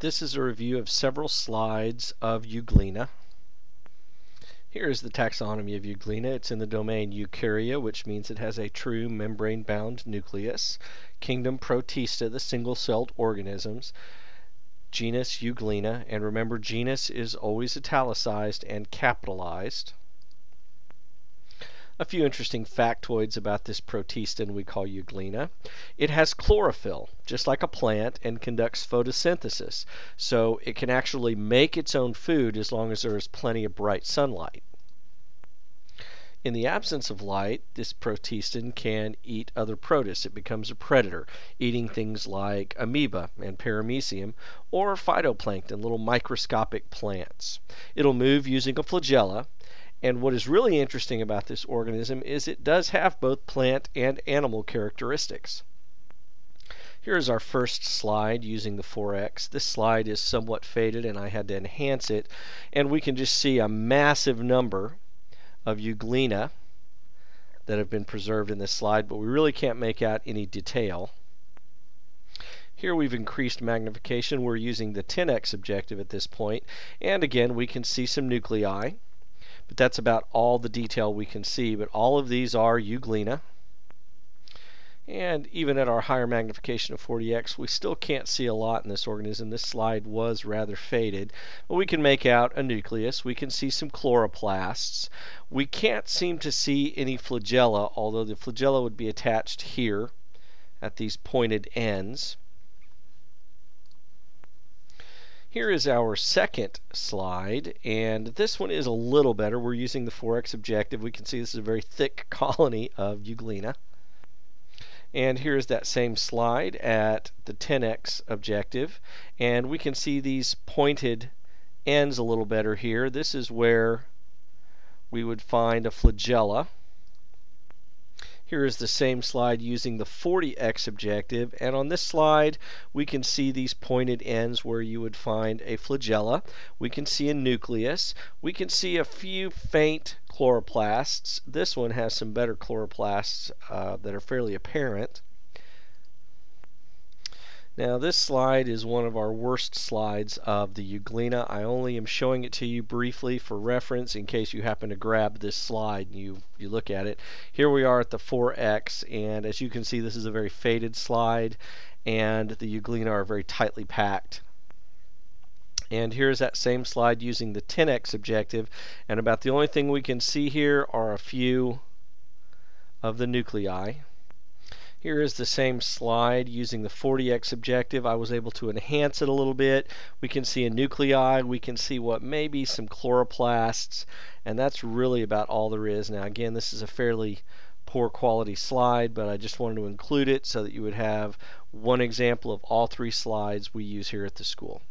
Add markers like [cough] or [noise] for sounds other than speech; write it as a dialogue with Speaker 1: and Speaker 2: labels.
Speaker 1: This is a review of several slides of Euglena. Here is the taxonomy of Euglena. It's in the domain Eukarya, which means it has a true membrane-bound nucleus. Kingdom Protista, the single-celled organisms. Genus Euglena, and remember genus is always italicized and capitalized. A few interesting factoids about this protistan we call Euglena. It has chlorophyll, just like a plant, and conducts photosynthesis. So it can actually make its own food as long as there is plenty of bright sunlight. In the absence of light, this protistan can eat other protists. It becomes a predator, eating things like amoeba and paramecium, or phytoplankton, little microscopic plants. It'll move using a flagella, and what is really interesting about this organism is it does have both plant and animal characteristics. Here is our first slide using the 4X. This slide is somewhat faded and I had to enhance it. And we can just see a massive number of euglena that have been preserved in this slide, but we really can't make out any detail. Here we've increased magnification. We're using the 10x objective at this point. And again, we can see some nuclei. But that's about all the detail we can see. But all of these are euglena. And even at our higher magnification of 40x, we still can't see a lot in this organism. This slide was rather faded. But we can make out a nucleus. We can see some chloroplasts. We can't seem to see any flagella, although the flagella would be attached here at these pointed ends. Here is our second slide, and this one is a little better. We're using the 4x objective. We can see this is a very thick [laughs] colony of Euglena. And here's that same slide at the 10x objective, and we can see these pointed ends a little better here. This is where we would find a flagella. Here is the same slide using the 40x objective and on this slide we can see these pointed ends where you would find a flagella. We can see a nucleus. We can see a few faint chloroplasts. This one has some better chloroplasts uh, that are fairly apparent. Now this slide is one of our worst slides of the Euglena. I only am showing it to you briefly for reference in case you happen to grab this slide and you, you look at it. Here we are at the 4X and as you can see this is a very faded slide and the Euglena are very tightly packed. And here's that same slide using the 10x objective and about the only thing we can see here are a few of the nuclei. Here is the same slide using the 40x objective. I was able to enhance it a little bit. We can see a nuclei. We can see what may be some chloroplasts. And that's really about all there is. Now again, this is a fairly poor quality slide, but I just wanted to include it so that you would have one example of all three slides we use here at the school.